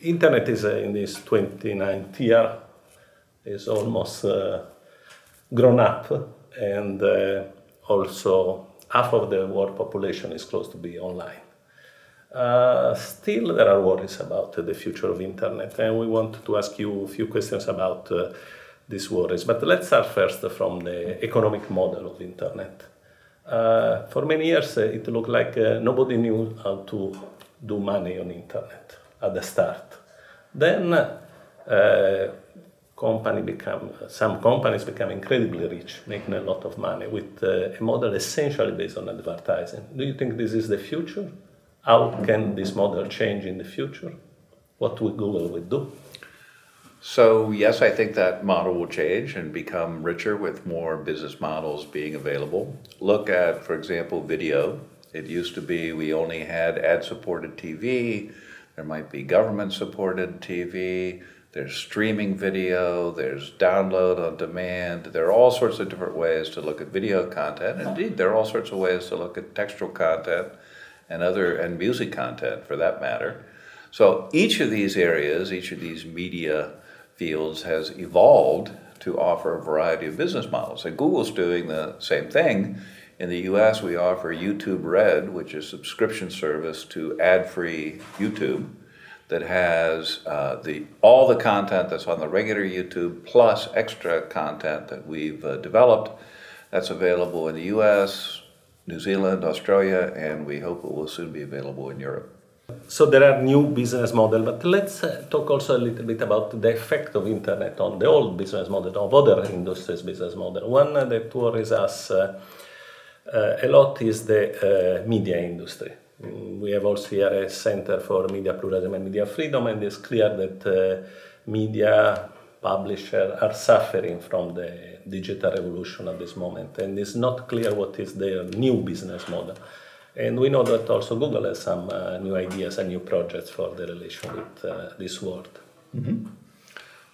internet is uh, in this 29th year, is almost uh, grown up, and uh, also half of the world population is close to be online. Uh, still, there are worries about the future of internet, and we want to ask you a few questions about uh, these worries. But let's start first from the economic model of internet. Uh, for many years, it looked like nobody knew how to do money on internet at the start. Then, uh, company become some companies become incredibly rich, making a lot of money with a model essentially based on advertising. Do you think this is the future? How can this model change in the future? What will Google will do? So yes, I think that model will change and become richer with more business models being available. Look at, for example, video. It used to be we only had ad-supported TV. There might be government-supported TV. There's streaming video. There's download on demand. There are all sorts of different ways to look at video content. Indeed, there are all sorts of ways to look at textual content and other and music content for that matter. So each of these areas, each of these media fields has evolved to offer a variety of business models. And Google's doing the same thing. In the US, we offer YouTube Red, which is subscription service to ad-free YouTube that has uh, the all the content that's on the regular YouTube plus extra content that we've uh, developed. That's available in the US, New Zealand, Australia, and we hope it will soon be available in Europe. So there are new business model, but let's uh, talk also a little bit about the effect of internet on the old business model of other industries' business model. One that worries us uh, a lot is the uh, media industry. Mm, we have also here a Center for Media Pluralism and Media Freedom, and it's clear that uh, media publishers are suffering from the digital revolution at this moment, and it's not clear what is their new business model. And we know that also Google has some uh, new ideas and new projects for the relation with uh, this world. Mm-hmm.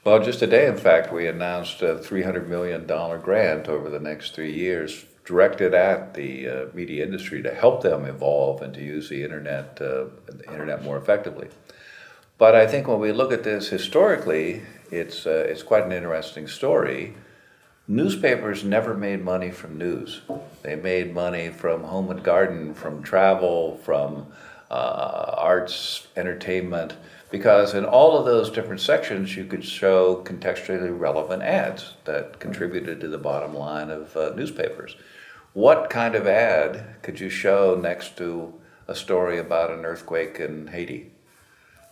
Well, just today, in fact, we announced a $300 million grant over the next three years directed at the uh, media industry to help them evolve and to use the internet, uh, the internet more effectively. But I think when we look at this historically, it's, uh, it's quite an interesting story Newspapers never made money from news. They made money from home and garden, from travel, from uh, arts, entertainment, because in all of those different sections you could show contextually relevant ads that contributed to the bottom line of uh, newspapers. What kind of ad could you show next to a story about an earthquake in Haiti?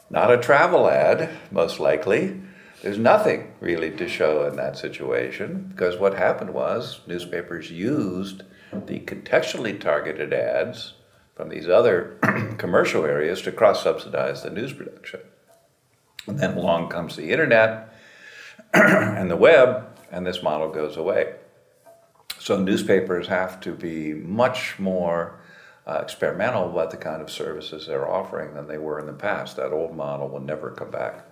Not a travel ad, most likely there's nothing really to show in that situation because what happened was newspapers used the contextually targeted ads from these other commercial areas to cross subsidize the news production. And then along comes the internet and the web, and this model goes away. So newspapers have to be much more uh, experimental about the kind of services they're offering than they were in the past. That old model will never come back.